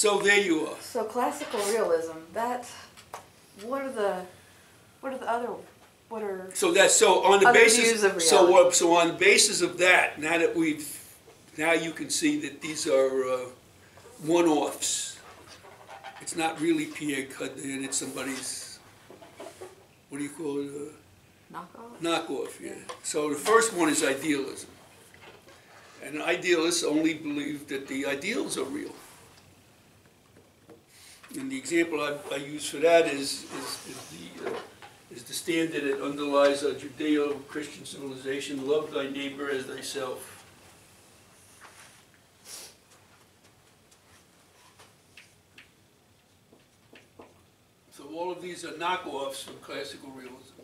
So there you are. So classical realism, that, what are the, what are the other, what are, So that's, so on the basis, of so, uh, so on the basis of that, now that we've, now you can see that these are, uh, one-offs. It's not really Pierre Cardin, it's somebody's, what do you call it, uh, knockoff? knockoff, yeah. So the first one is idealism. And idealists only believe that the ideals are real. And the example I, I use for that is, is, is the, uh, is the standard that underlies our Judeo-Christian civilization, love thy neighbor as thyself. So all of these are knockoffs from classical realism.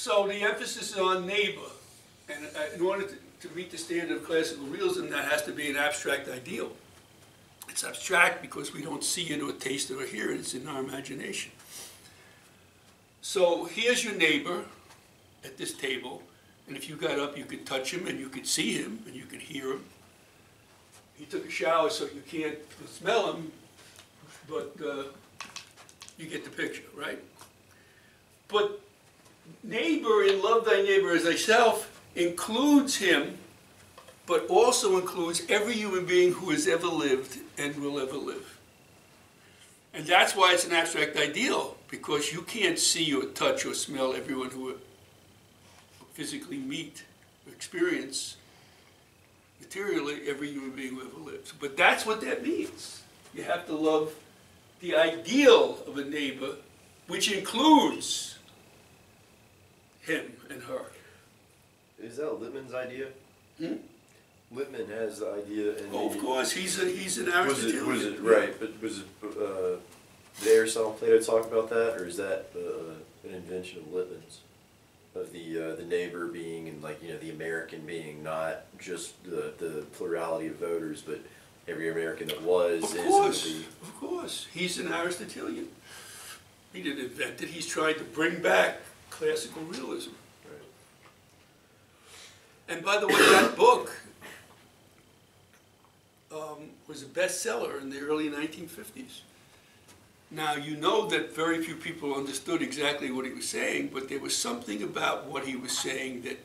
So the emphasis is on neighbor, and uh, in order to, to meet the standard of classical realism, that has to be an abstract ideal. It's abstract because we don't see it or taste it or hear it, it's in our imagination. So here's your neighbor at this table, and if you got up, you could touch him, and you could see him, and you could hear him. He took a shower, so you can't smell him, but uh, you get the picture, right? But neighbor in love thy neighbor as thyself includes him, but also includes every human being who has ever lived and will ever live. And that's why it's an abstract ideal, because you can't see or touch or smell everyone who physically meet or experience materially every human being who ever lives. But that's what that means. You have to love the ideal of a neighbor, which includes him and her. Is that Lippmann's idea? Hmm? Lippmann has the idea, and Oh, of he- course, he's a, he's an Was Aristotelian. it was it right? But was it uh, did Aristotle, Plato talk about that, or is that uh, an invention of Lippmann's? Of the uh, the neighbor being and like you know the American being not just the the plurality of voters, but every American that was Of course, be of course, he's an Aristotelian. He didn't invent it, he's trying to bring back classical realism. And by the way, that book um, was a bestseller in the early 1950s. Now, you know that very few people understood exactly what he was saying, but there was something about what he was saying that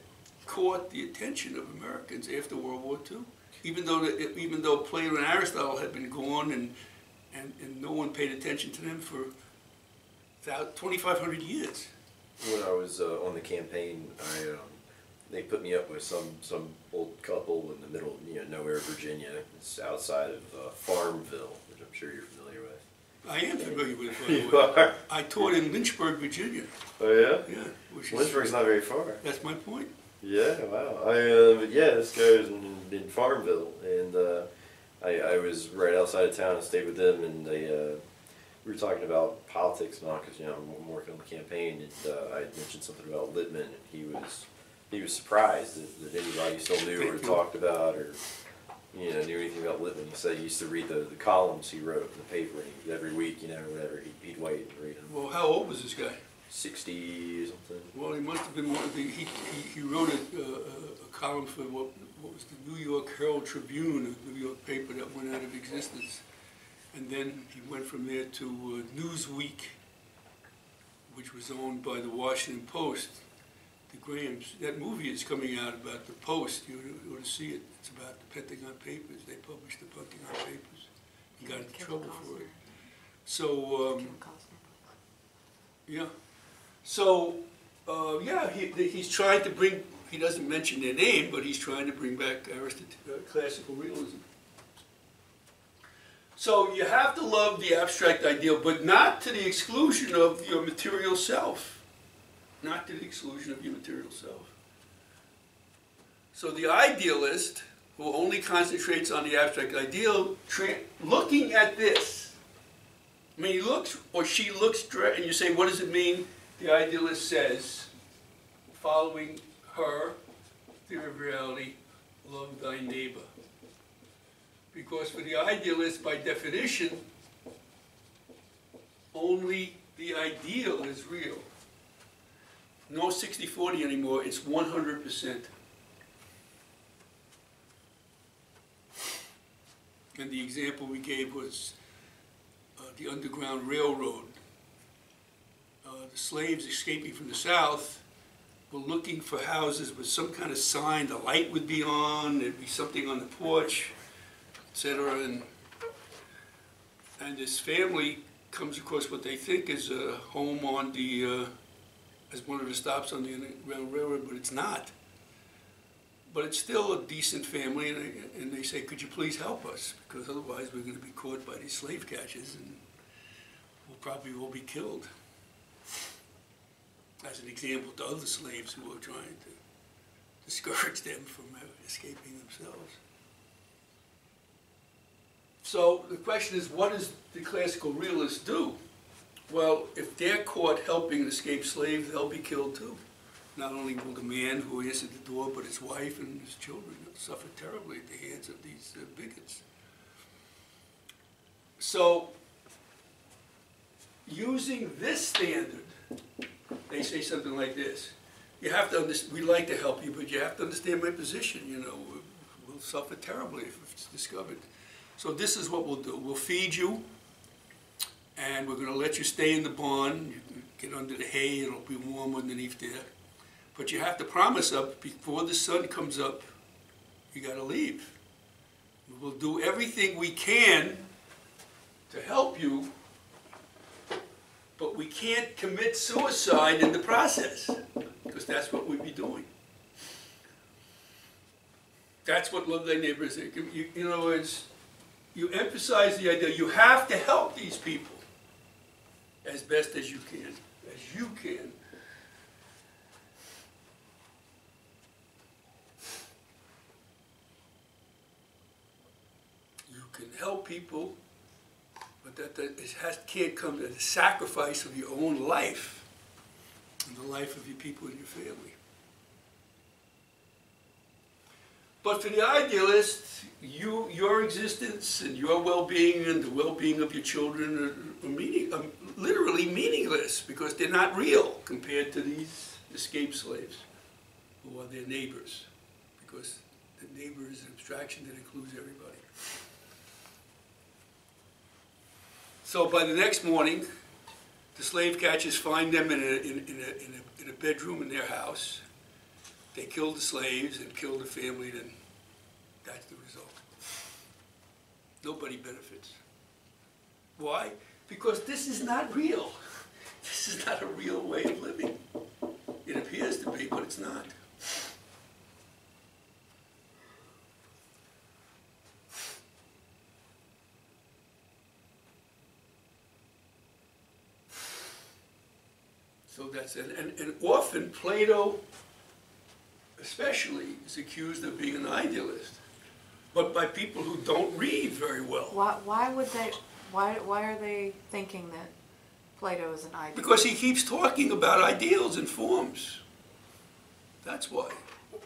caught the attention of Americans after World War II. Even though, the, even though Plato and Aristotle had been gone and, and, and no one paid attention to them for thou- 2,500 years. When I was uh, on the campaign, I um, they put me up with some some old couple in the middle of you know nowhere, Virginia. It's outside of uh, Farmville, which I'm sure you're familiar with. I am familiar with it, You are? I taught in Lynchburg, Virginia. Oh yeah. Yeah, which is, Lynchburg's not very far. that's my point. Yeah, wow. I uh, but yeah, this guy was in, in Farmville, and uh, I I was right outside of town and stayed with them, and they uh, we were talking about politics now because you know I'm working on the campaign, and uh, I mentioned something about Lippmann, and he was he was surprised that, that anybody still knew or talked about or you know knew anything about Lippmann. He said he used to read the, the columns he wrote in the paper and he, every week, you know, whatever he'd, he'd wait and read them. Well, how old was this guy? Sixty or something. Well, he must have been one of the, he, he, he wrote a, a, a column for what, what was the New York Herald Tribune, a New York paper that went out of existence. And then he went from there to uh, Newsweek, which was owned by the Washington Post. The Grahams, that movie is coming out about the Post, you ought- to see it. It's about the Pentagon Papers, they published the Pentagon Papers. He got into trouble for it. So, um, yeah. So, uh, yeah, he, he's trying to bring, he doesn't mention their name, but he's trying to bring back Aristot- uh, classical realism. So you have to love the abstract ideal, but not to the exclusion of your material self. Not to the exclusion of your material self. So the idealist, who only concentrates on the abstract ideal, looking at this, I mean, he looks, or she looks, and you say, what does it mean? The idealist says, following her theory of reality, love thy neighbor. Because for the idealist, by definition, only the ideal is real. No 60-40 anymore, it's 100%. And the example we gave was uh, the Underground Railroad. Uh, The slaves escaping from the South were looking for houses with some kind of sign, the light would be on, there'd be something on the porch, et cetera, and, and this family comes across what they think is a home on the, uh, as one of the stops on the Underground Railroad, but it's not. But it's still a decent family, and they, and they say, could you please help us? Because otherwise, we're gonna be caught by these slave catchers, and we'll probably all be killed. As an example to other slaves who are trying to discourage them from escaping themselves. So the question is, what does the classical realist do? Well, if they're caught helping an escaped slave, they'll be killed too. Not only will the man who answered the door, but his wife and his children suffer terribly at the hands of these uh, bigots. So, using this standard, they say something like this. You have to understand, we like to help you, but you have to understand my position, you know. We'll suffer terribly if it's discovered. So this is what we'll do. We'll feed you, and we're gonna let you stay in the barn. You can get under the hay, it'll be warm underneath there. But you have to promise up before the sun comes up, you gotta leave. We'll do everything we can to help you, but we can't commit suicide in the process, because that's what we'd be doing. That's what Love Thy Neighbor is. You, other words, you emphasize the idea, you have to help these people as best as you can, as you can. You can help people, but that, that it has, can't come at the sacrifice of your own life and the life of your people and your family. But for the idealist, you, your existence and your well-being and the well-being of your children are, are, meaning, are literally meaningless because they're not real compared to these escaped slaves who are their neighbors. Because the neighbor is an abstraction that includes everybody. So by the next morning, the slave catchers find them in a, in, in a, in a, in a bedroom in their house. They killed the slaves and killed the family, then that's the result. Nobody benefits. Why? Because this is not real. This is not a real way of living. It appears to be, but it's not. So that's, and, and, and often Plato especially is accused of being an idealist, but by people who don't read very well. Why, why would they, why, why are they thinking that Plato is an idealist? Because he keeps talking about ideals and forms. That's why.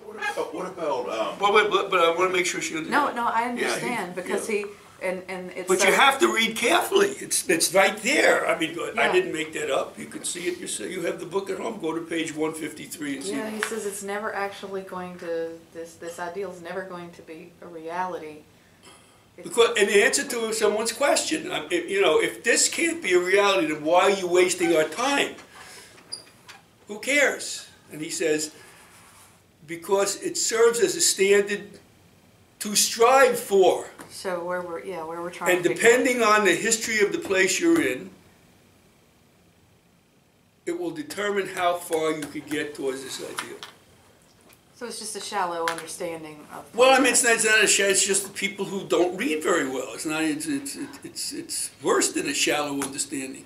What about, what about, um, Well, but, but, but I want to make sure she No, understands. no, no, I Yeah, he- understand, because yeah. he, and, and it's. But you have to read carefully. It's, it's right there. I mean, I didn't make that up. You can see it yourself. You have the book at home. Go to page one fifty-three and see. Yeah, he says it's never actually going to, this, this ideal is never going to be a reality. It's- Because, in the answer to someone's question, I- you know, if this can't be a reality, then why are you wasting our time? Who cares? And he says, because it serves as a standard to strive for. So where we're, yeah, where we're trying And depending on the history of the place you're in, it will determine how far you could get towards this ideal. So it's just a shallow understanding of. Well, I mean, it's not, it's not a sh it's just the people who don't read very well. It's not, it's, it's, it's, it's worse than a shallow understanding.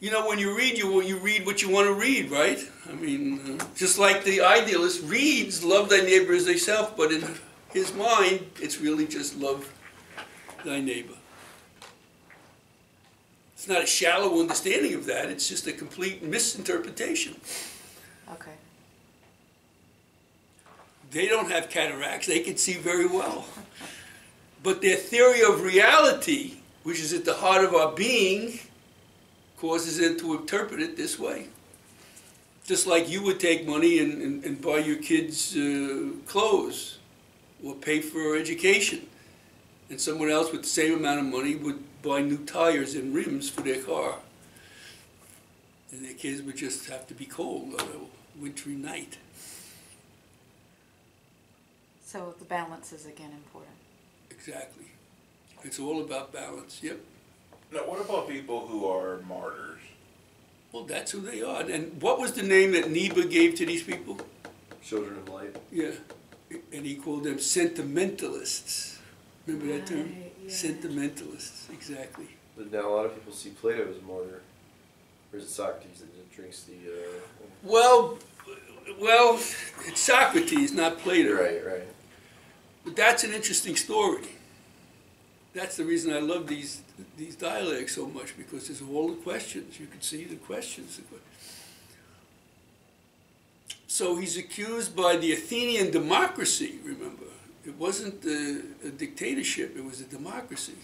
You know, when you read, you, you read what you want to read, right? I mean, uh, just like the idealist reads, love thy neighbor as thyself, but in his mind, it's really just love thy neighbor. It's not a shallow understanding of that, it's just a complete misinterpretation. Okay, They don't have cataracts, they can see very well. But their theory of reality, which is at the heart of our being, causes them to interpret it this way. Just like you would take money and, and, and buy your kids uh, clothes or pay for her education. And someone else with the same amount of money would buy new tires and rims for their car. And their kids would just have to be cold on a wintry night. So the balance is again important. Exactly. It's all about balance. Yep. now what about people who are martyrs? Well, that's who they are. And what was the name that Niebuhr gave to these people? Children of light. Yeah. And he called them sentimentalists. Remember that term? Right, yeah. Sentimentalists, exactly. But now a lot of people see Plato as a martyr. Or is it Socrates that drinks the? Uh, Well, well, it's Socrates, not Plato. right, right. But that's an interesting story. That's the reason I love these these dialects so much because there's all the questions. You can see the questions. So he's accused by the Athenian democracy. Remember, it wasn't a, a dictatorship; it was a democracy.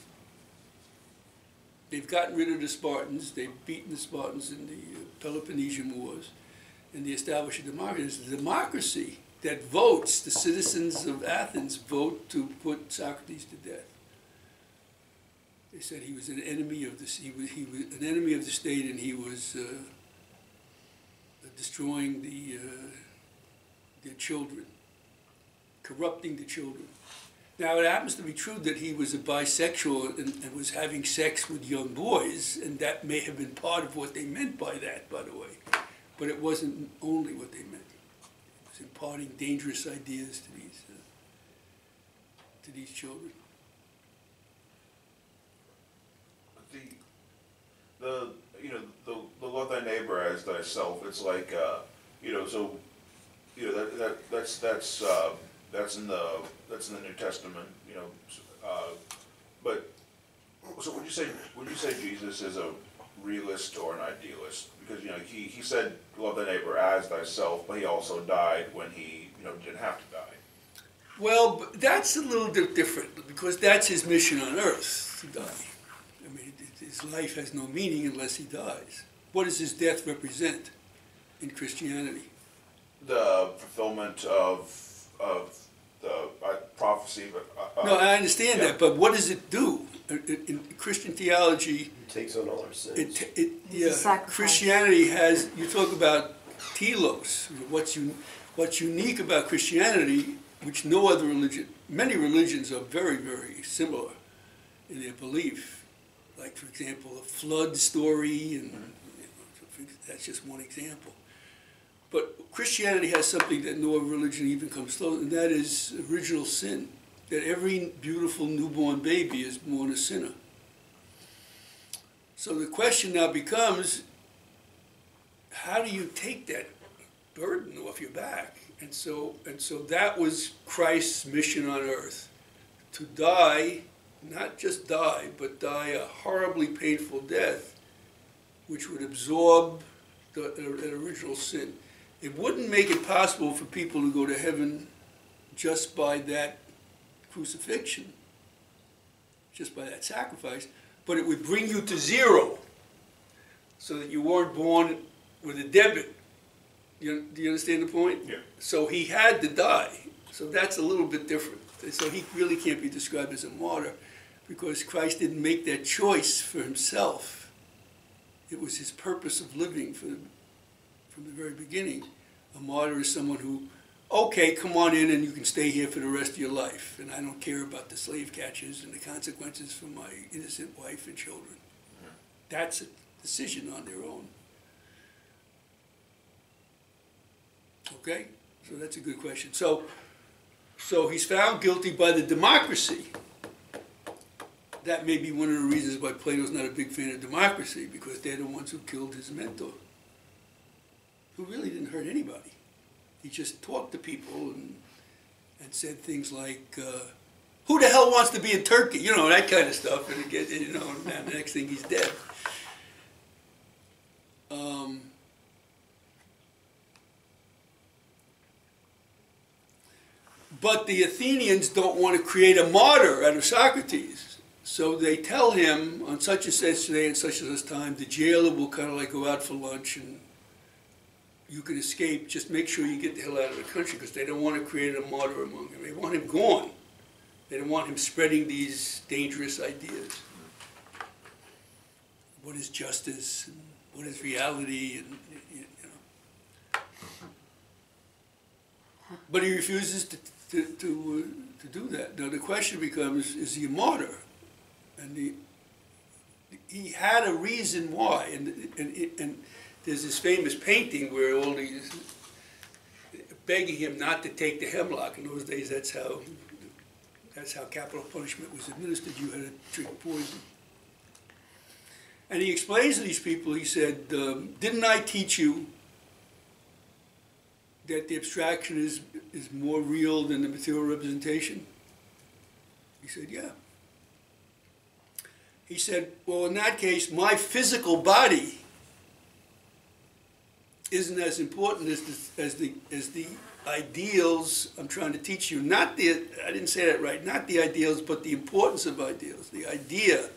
They've gotten rid of the Spartans. They've beaten the Spartans in the uh, Peloponnesian Wars, and they established a democracy. It's a democracy that votes. The citizens of Athens vote to put Socrates to death. They said he was an enemy of the he was, he was an enemy of the state, and he was uh, destroying the uh, their children, corrupting the children. Now it happens to be true that he was a bisexual and, and was having sex with young boys, and that may have been part of what they meant by that, by the way. But it wasn't only what they meant. It was imparting dangerous ideas to these uh, to these children. The, the, you know, the, the love thy thyself, it's like, uh, you know, so, you know, that, that, that's, that's, uh, that's in the, that's in the New Testament, you know, uh, but, so would you say, would you say Jesus is a realist or an idealist? Because, you know, he, he said, love thy neighbor as thyself, but he also died when he, you know, didn't have to die. Well, that's a little bit different because that's his mission on earth to die. I mean, his life has no meaning unless he dies. What does his death represent in Christianity? The fulfillment of, of the uh, prophecy, but. uh, No, I understand yeah. that, but what does it do? In, in- in Christian theology, He takes on all our sins. it, it, yeah. Christianity has, you talk about telos, what's, un, what's unique about Christianity, which no other religion, many religions are very, very similar in their belief. Like, for example, the flood story, and you know, that's just one example. But Christianity has something that no other religion even comes close, and that is original sin. That every beautiful newborn baby is born a sinner. So the question now becomes, how do you take that burden off your back? And so, and so that was Christ's mission on earth, to die, not just die, but die a horribly painful death, which would absorb the, an original sin. It wouldn't make it possible for people to go to heaven just by that crucifixion, just by that sacrifice, but it would bring you to zero so that you weren't born with a debit. You, do you understand the point? Yeah. So he had to die. So that's a little bit different. So he really can't be described as a martyr because Christ didn't make that choice for himself. It was his purpose of living for, from the very beginning. A martyr is someone who, okay, come on in and you can stay here for the rest of your life. And I don't care about the slave catchers and the consequences for my innocent wife and children. That's a decision on their own. Okay? So that's a good question. So, so he's found guilty by the democracy. That may be one of the reasons why Plato's not a big fan of democracy, because they're the ones who killed his mentor, who really didn't hurt anybody. He just talked to people and, and said things like, uh, who the hell wants to be in Turkey? You know, that kind of stuff. And again, you know, the next thing he's dead. Um, But the Athenians don't want to create a martyr out of Socrates. So they tell him on such and such day and such and such time, the jailer will kind of like go out for lunch and you can escape, just make sure you get the hell out of the country because they don't want to create a martyr among him. They want him gone. They don't want him spreading these dangerous ideas. What is justice and what is reality and, you know. But he refuses to, to, to, uh, to do that. Now, the question becomes, is he a martyr? And he, he had a reason why, and, and, and there's this famous painting where all these, begging him not to take the hemlock. In those days, that's how, that's how capital punishment was administered. You had to drink poison. And he explains to these people, he said, um, didn't I teach you that the abstraction is, is more real than the material representation? He said, yeah. He said, well, in that case, my physical body isn't as important as the, as the, as the ideals I'm trying to teach you. Not the, I didn't say that right, not the ideals, but the importance of ideals, the idea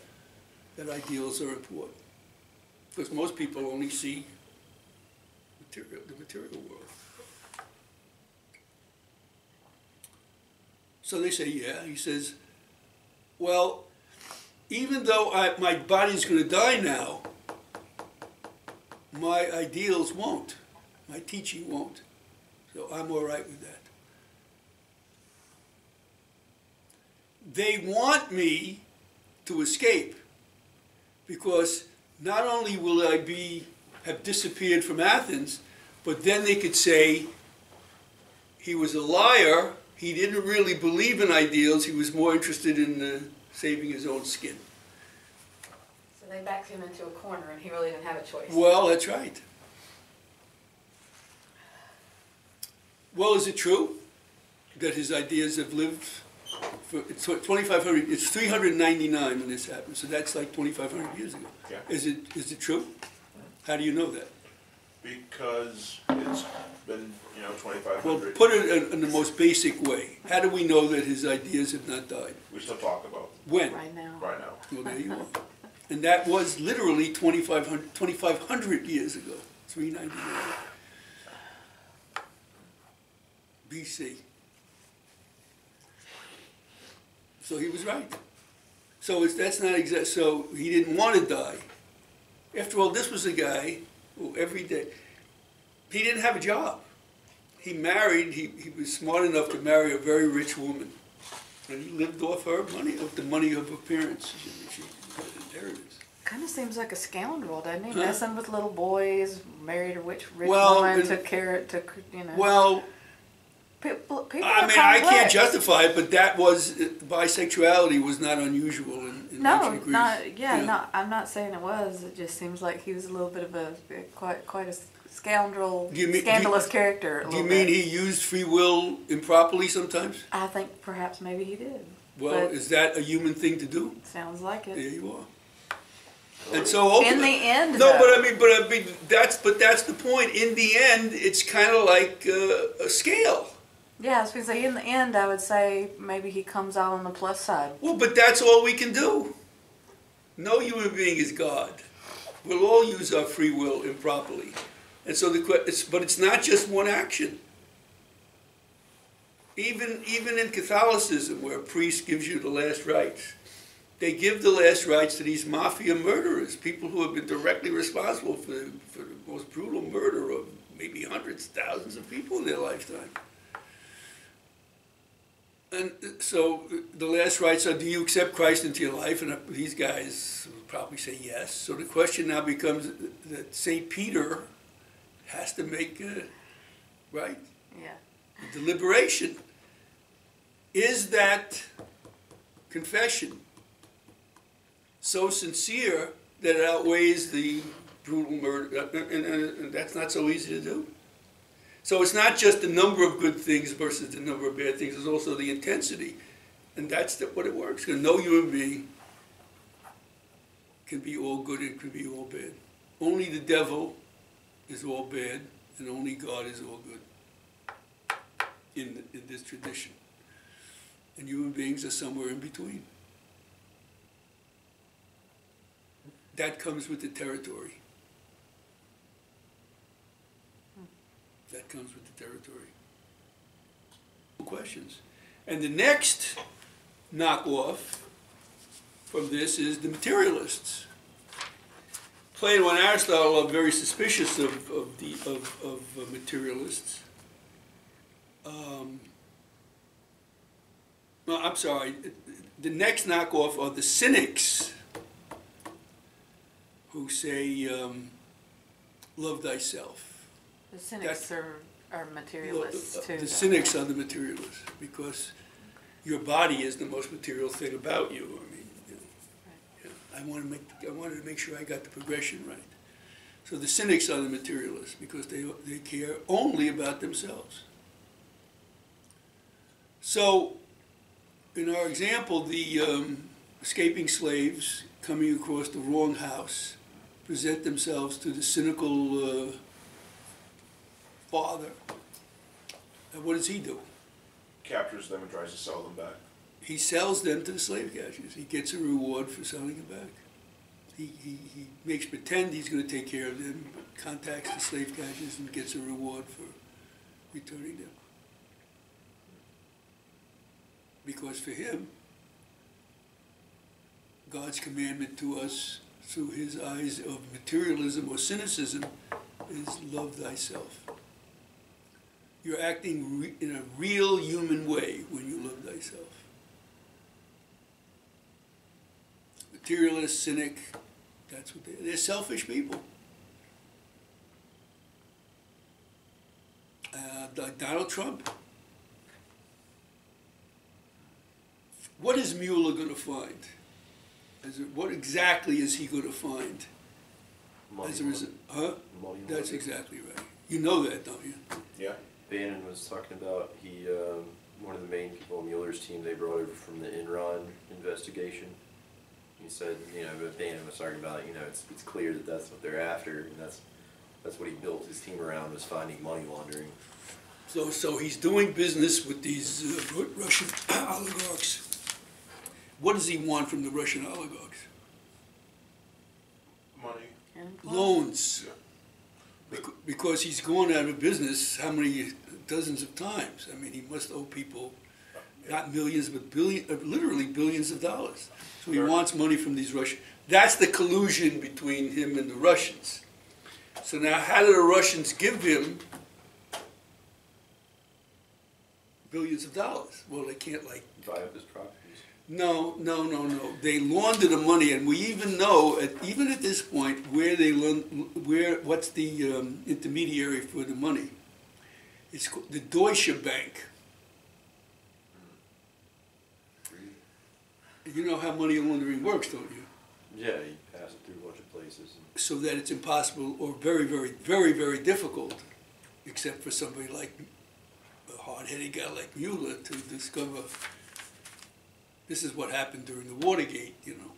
that ideals are important. Because most people only see material, the material world. So they say, yeah. He says, well, even though I, my body's going to die now, my ideals won't. My teaching won't. So I'm all right with that. They want me to escape because not only will I be have disappeared from Athens, but then they could say he was a liar. He didn't really believe in ideals. He was more interested in uh, saving his own skin. So they backed him into a corner and he really didn't have a choice. Well, that's right. Well, is it true that his ideas have lived for 2,500? It's 399 when this happened, so that's like 2,500 years ago. Yeah. Is it is it true? How do you know that? Because it's been, you know, 2,500. Well, put it in, in the most basic way. How do we know that his ideas have not died? we still talk about When? Right now. right now. Well, there you are. And that was literally 2,500 2,500 years ago, 399 BC. So he was right. So it's, that's not exact, so he didn't want to die. After all, this was a guy who every day, he didn't have a job. He married, he, he was smart enough to marry a very rich woman. And he lived off her money, off the money of her parents. She, she had inheritance. Kind of seems like a scoundrel, doesn't he? Huh? Messing with little boys, married a rich, rich Well, woman, and- took care, took, you know. Well, people, people I mean, I can't justify it, but that was, bisexuality was not unusual in, in No, ancient Greece. not, yeah, no, I'm not saying it was. It just seems like he was a little bit of a, quite, quite a scoundrel, Do you mean- do you- scandalous character. Do you mean bit. he used free will improperly sometimes? I think perhaps maybe he did. Well, is that a human thing to do? Sounds like it. There you are. And so In the end, no, though, but I mean, but I mean, that's but that's the point. In the end, it's kind of like uh, a scale. yeah, I was gonna say in the end, I would say maybe he comes out on the plus side. Well, but that's all we can do. No human being is God. We'll all use our free will improperly, and so the it's, but it's not just one action. Even even in Catholicism, where a priest gives you the last rites, they give the last rites to these mafia murderers, people who have been directly responsible for for the most brutal murder of maybe hundreds, thousands of people in their lifetime. And so the last rites are, do you accept Christ into your life? And these guys probably say yes. So the question now becomes that St. Peter has to make, a, right, Yeah. deliberation. Is that confession so sincere that it outweighs the brutal murder? Uh, uh, and, and- and that's not so easy to do. So it's not just the number of good things versus the number of bad things, it's also the intensity. And that's the, what it works, because no human being can be all good and can be all bad. Only the devil is all bad, and only God is all good in, in this tradition. And human beings are somewhere in between. That comes with the territory. That comes with the territory. Questions. And the next knockoff from this is the materialists. Plato and Aristotle are very suspicious of, of the, of, of uh, materialists. Um, no, I'm sorry, the next knockoff are the cynics who say, um, love thyself. The cynics are, are materialists too. The though. cynics are the materialists, because your body is the most material thing about you. I mean, you know, yeah, I want to make, I wanted to make sure I got the progression right. So the cynics are the materialists, because they, they care only about themselves. So, in our example, the um, escaping slaves coming across the wrong house present themselves to the cynical uh, father. And what does he do? Captures them and tries to sell them back. He sells them to the slave catchers. He gets a reward for selling them back. He, he, he makes pretend he's going to take care of them, contacts the slave catchers and gets a reward for returning them. Because for him, God's commandment to us through his eyes of materialism or cynicism is love thyself. You're acting in a real human way when you love thyself. Materialist, cynic, that's what they They're selfish people. Uh, like Donald Trump. What is Mueller going to find? Is it, what exactly is he going to find? Money As a result, huh? Money That's laundering. exactly right. You know that, don't you? Yeah? Bannon was talking about he um, one of the main people on Mueller's team they brought over from the Enron investigation. He said, you know, but Bannon was talking about, you know, it's it's clear that that's what they're after, and that's that's what he built his team around was finding money laundering. So, so he's doing business with these uh, Russian oligarchs. What does he want from the Russian oligarchs? Money. Loans. Yeah. Bec- Because he's gone out of business how many dozens of times? I mean, he must owe people not millions, but billion, uh, literally billions of dollars. So he Sure. wants money from these Russians. That's the collusion between him and the Russians. So now, how do the Russians give him billions of dollars? Well, they can't like Buy up his properties. no, no, no, no. They launder the money, and we even know, at, even at this point, where they where what's the um, intermediary for the money? It's the Deutsche Bank. You know how money laundering works, don't you? Yeah, he passed it through a bunch of places. So that it's impossible, or very, very, very, very difficult, except for somebody like a hard-headed guy like Mueller to discover this is what happened during the Watergate, you know.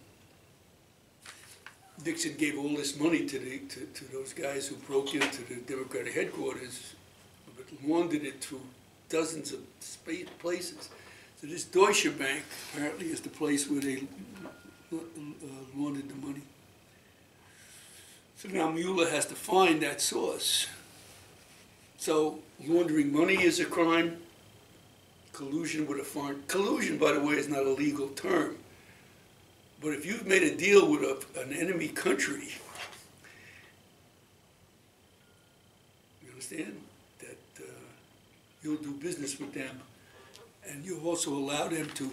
Nixon gave all this money to the, to, to those guys who broke into the Democratic headquarters, but laundered it through dozens of places. So this Deutsche Bank apparently is the place where they uh, the money. So now Mueller has to find that source. So laundering money is a crime. Collusion with a foreign, collusion, by the way, is not a legal term. But if you've made a deal with a, an enemy country, you understand, that uh, you'll do business with them, and you've also allowed him to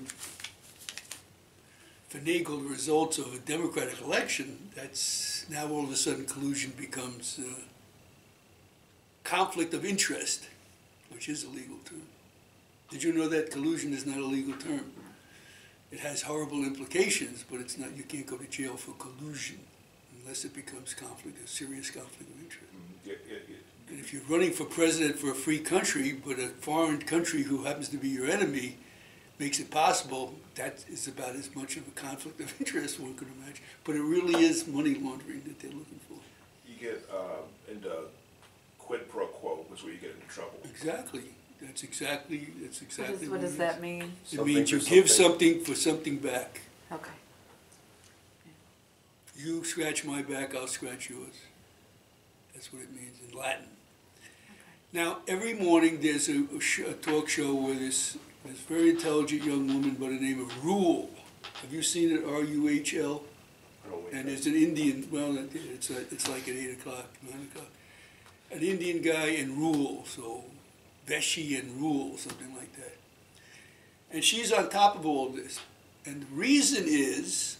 finagle the results of a democratic election, that's, now all of a sudden collusion becomes uh, conflict of interest, which is a legal term. Did you know that collusion is not a legal term? It has horrible implications, but it's not, you can't go to jail for collusion unless it becomes conflict, a serious conflict of interest. Yeah, yeah, yeah. And if you're running for president for a free country, but a foreign country who happens to be your enemy makes it possible, that is about as much of a conflict of interest one could imagine. But it really is money laundering that they're looking for. You get, uh, into quid pro quo is where you get into trouble. Exactly. That's exactly, that's exactly does, what what does that mean? It Something means you give something. something for something back. Okay. You scratch my back, I'll scratch yours. That's what it means in Latin. Now, every morning, there's a, a talk show where this, this very intelligent young woman by the name of Ruhle. Have you seen it, R-U-H-L? Oh, wait, And no. there's an Indian, well, it's, uh, it's like at eight o'clock, nine o'clock. An Indian guy in Ruhle, so Velshi and Ruhle, something like that. And she's on top of all this. And the reason is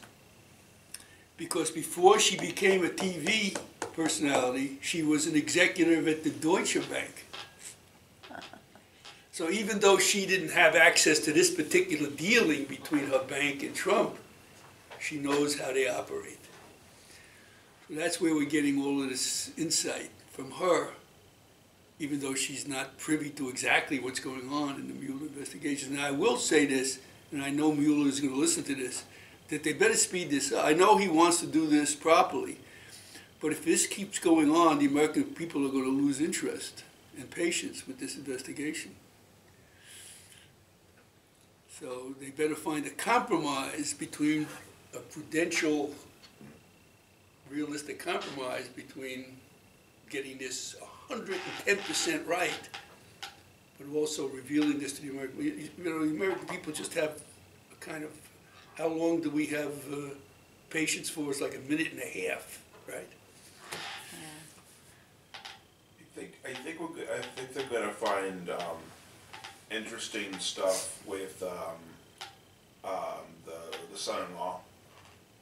because before she became a TV personality, she was an executive at the Deutsche Bank. So even though she didn't have access to this particular dealing between her bank and Trump, she knows how they operate. So that's where we're getting all of this insight from her, even though she's not privy to exactly what's going on in the Mueller investigation. Now, I will say this, and I know Mueller is going to listen to this, that they better speed this up. I know he wants to do this properly, but if this keeps going on, the American people are going to lose interest and patience with this investigation. So they better find a compromise between a prudential, realistic compromise between getting this hundred and ten percent right, but also revealing this to the American, you know, the American people just have a kind of, how long do we have uh, patience for? It's like a minute and a half, right? I think, I think we're, go- I think they're gonna find, um, interesting stuff with, um, um, the, the son-in-law.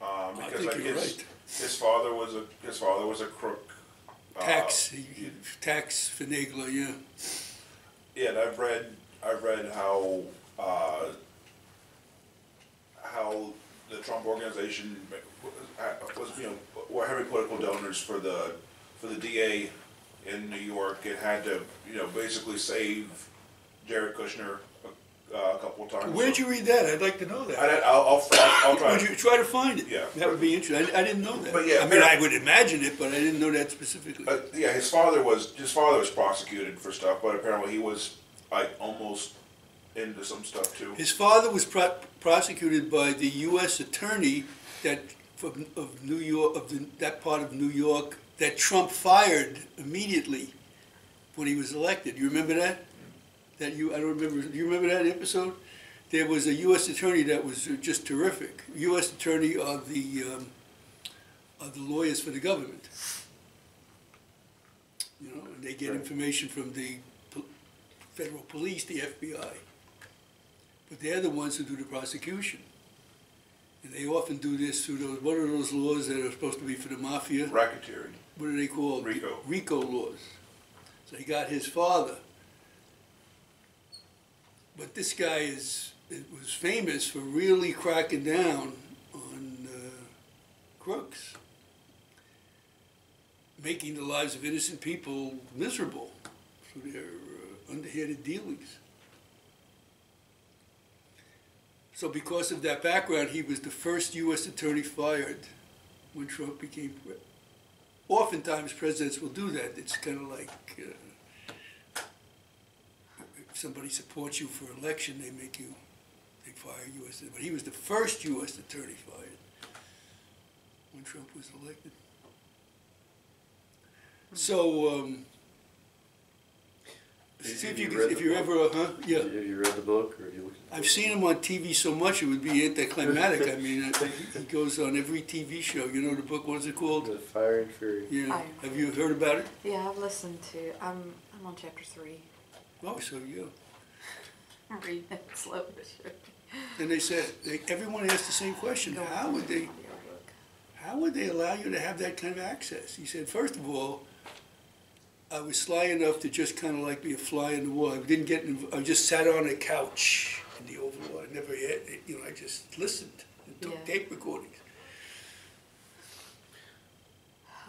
Um, I because think like you're his, right. his father was a, his father was a crook. uh, Tax, he- he- tax finagler, yeah. Yeah, and I've read, I've read how, uh, how the Trump organization was, you know, were heavy political donors for the, for the DA in New York. It had to, you know, basically save Jared Kushner a, a couple of times. Where'd you read that? I'd like to know I, that. I'll, I'll, I'll try. Would you try to find it? Yeah. That would be interesting. I, I didn't know that. But yeah, I mean, I would imagine it, but I didn't know that specifically. Uh, yeah, his father was his father was prosecuted for stuff, but apparently he was like almost into some stuff too. His father was pro- prosecuted by the U.S. attorney that from of New York of the, that part of New York that Trump fired immediately when he was elected. You remember that? That you I don't remember. Do you remember that episode? There was a U.S. attorney that was just terrific. U.S. attorney of the um, of the lawyers for the government. You know, and they get Right. information from the federal police, the FBI. But they're the ones who do the prosecution. And they often do this through those, what are those laws that are supposed to be for the mafia? Racketeering. What are they called? RICO. RICO laws. So he got his father. But this guy is, it was famous for really cracking down on uh, crooks. Making the lives of innocent people miserable through their uh, underhanded dealings. So because of that background, he was the first U.S. attorney fired when Trump became. president. Oftentimes, presidents will do that. It's kind of like uh, if somebody supports you for election, they make you, they fire U.S. But he was the first U.S. attorney fired when Trump was elected. So, um, see if you, you if you ever, uh, huh? Yeah. Have you read the book, or have you looked? at the I've book? seen him on TV so much it would be anticlimactic. I mean, uh, he goes on every TV show. You know the book? What is it called? The Fire and Fury. Yeah. Fire. Have you heard about it? Yeah, I've listened to. I'm I'm on chapter three. Oh, so yeah. I'm reading it slow but sure. And they said they, everyone asked the same question: How would they? How would they allow you to have that kind of access? He said, first of all, I was sly enough to just kind of like be a fly in the wall. I didn't get. Inv- I just sat on a couch in the Oval. I never had. You know, I just listened and took Yeah. tape recordings.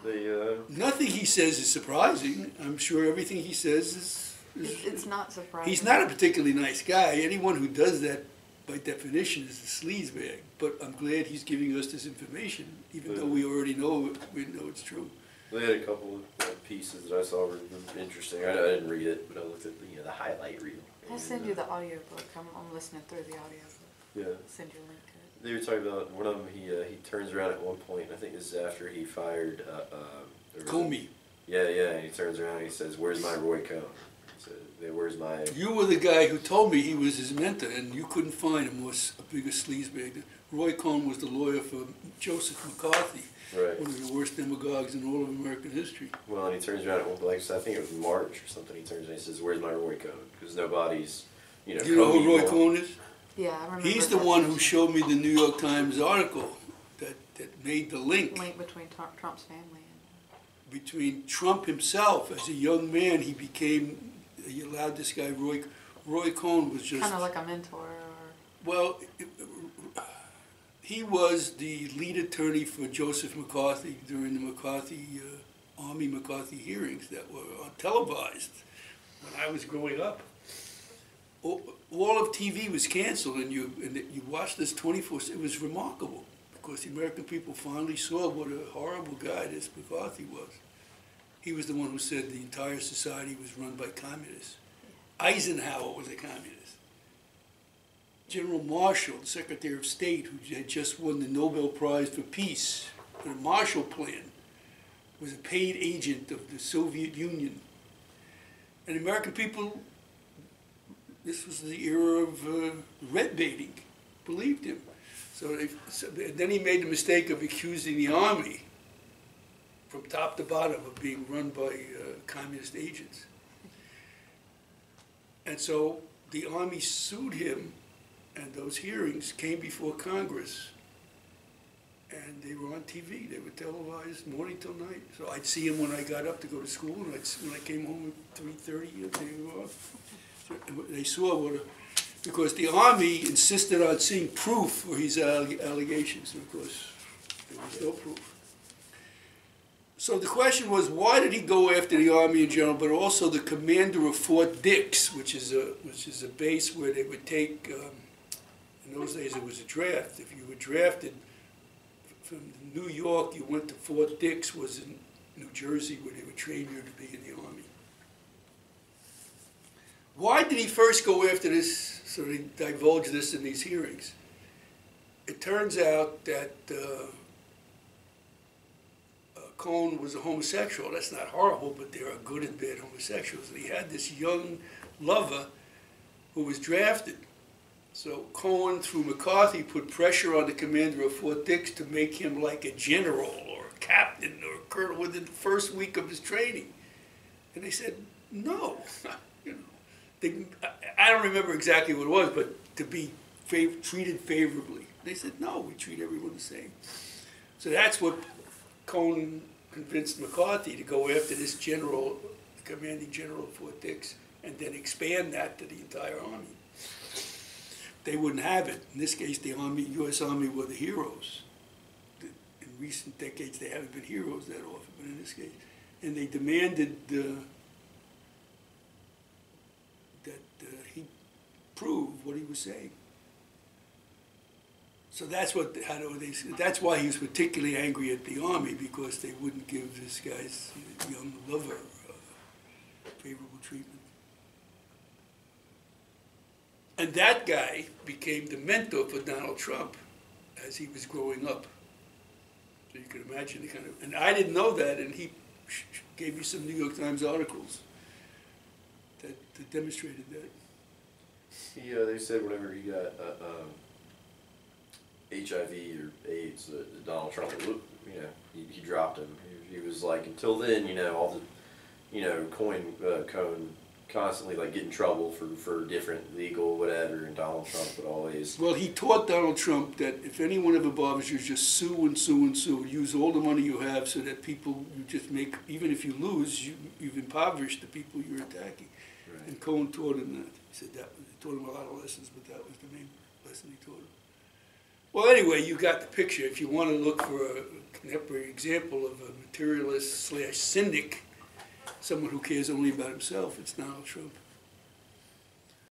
They, uh, Nothing he says is surprising. I'm sure everything he says is. is It's, it's not surprising. he's not a particularly nice guy. Anyone who does that, by definition, is a sleazebag. But I'm glad he's giving us this information, even though we already know it, we know it's true. They had a couple of uh, pieces that I saw were interesting. I, I didn't read it, but I looked at the, you know, the highlight reel. I'll And, send uh, you the audiobook. I'm, I'm listening through the audiobook. Yeah, I'll send you a link to it. they were talking about one of them. He uh, he turns around at one point. I think this is after he fired uh, uh, there was a- Comey, Yeah, yeah. And he turns around and he says, "Where's my Roy Cohn?" He said, "Where's my?" you were the guy who told me he was his mentor, and you couldn't find him was a bigger sleazebag. Roy Cohn was the lawyer for Joseph McCarthy, Right. one of the worst demagogues in all of American history. Well, and he turns around at one like I think it was March or something. He turns around and he says, "Where's my Roy Cohn?" Because nobody's, you know. Do you know who Roy won't- Cohn is? Yeah, I remember. He's the one who showed me the New York Times article that, that made the link Link between Trump's family and. between Trump himself. As a young man, he became, he allowed this guy Roy, Roy Cohn was just. Kind of like a mentor or. Well, it- he was the lead attorney for Joseph McCarthy during the McCarthy, uh, Army McCarthy hearings that were uh, televised when I was growing up. All all of TV was canceled and you, and you watched this twenty-four, it was remarkable because the American people finally saw what a horrible guy this McCarthy was. He was the one who said the entire society was run by communists. Eisenhower was a communist. General Marshall, the Secretary of State, who had just won the Nobel Prize for Peace, for the Marshall Plan, was a paid agent of the Soviet Union. And American people, this was the era of uh, red baiting, believed him. So, they, so then he made the mistake of accusing the army from top to bottom of being run by uh, communist agents. And so the army sued him, and those hearings came before Congress. And they were on TV, they were televised morning till night. So I'd see him when I got up to go to school, and I'd, when I came home at three thirty, they were off. They saw what, a- because the army insisted on seeing proof for his alleg- allegations, and of course, there was no proof. So the question was, why did he go after the army in general, but also the commander of Fort Dix, which is a which is a base where they would take. Um, in those days, it was a draft. If you were drafted from New York, you went to Fort Dix, was in New Jersey, where they would train you to be in the army. Why did he first go after this? So they divulged this in these hearings. It turns out that. Uh, uh, Cohn was a homosexual. That's not horrible, but there are good and bad homosexuals. And he had this young lover who was drafted. So Cohn, through McCarthy, put pressure on the commander of Fort Dix to make him like a general or a captain or a colonel within the first week of his training. And they said, no. you know, they, I- don't remember exactly what it was, but to be fav- treated favorably. They said, no, we treat everyone the same. So that's what Cohn convinced McCarthy to go after this general, commanding general of Fort Dix, and then expand that to the entire army. They wouldn't have it. In this case, the army, U.S. Army were the heroes. In recent decades, they haven't been heroes that often, but in this case, and they demanded uh, that uh, he prove what he was saying. So that's what, how do they, that's why he was particularly angry at the army, because they wouldn't give this guy's young lover uh, favorable treatment. And that guy became the mentor for Donald Trump as he was growing up. So you can imagine the kind of, and I didn't know that, and he gave me some New York Times articles that, that demonstrated that. He, uh, they said whenever he got uh, um, HIV or AIDS, uh, Donald Trump, you know, he, he dropped him. He, he was like, until then, you know, all the, you know, coin uh, cone constantly like get in trouble for for different legal whatever, and Donald Trump would always. Well, he taught Donald Trump that if anyone ever bothers you, just sue and sue and sue. Use all the money you have so that people, you just make, even if you lose, you, you've impoverished the people you're attacking. And Cohn taught him that. He said that, he taught him a lot of lessons, but that was the main lesson he taught him. Well, anyway, you got the picture. If you want to look for a contemporary example of a materialist slash cynic, someone who cares only about himself, it's Donald Trump.